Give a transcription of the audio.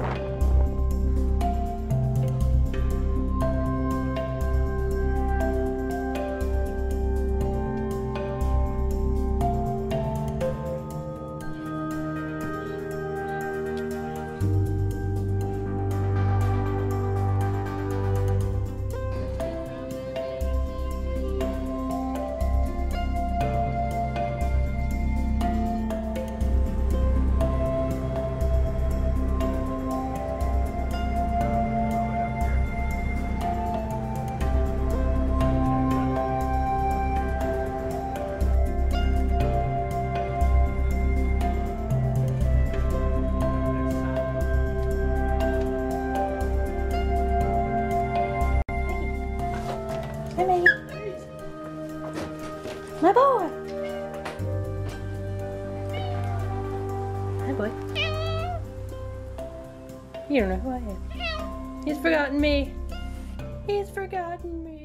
Bye. Hi, boy. You don't know who I am. He's forgotten me. He's forgotten me.